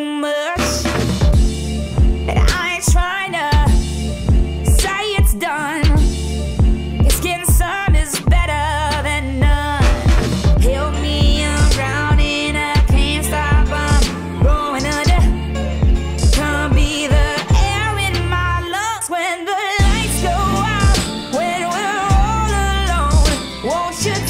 too much. I ain't trying to say it's done. It's getting some is better than none. Help me, I'm drowning. I can't stop. I'm going under. Come be the air in my lungs when the lights go out. When we're all alone, won't you?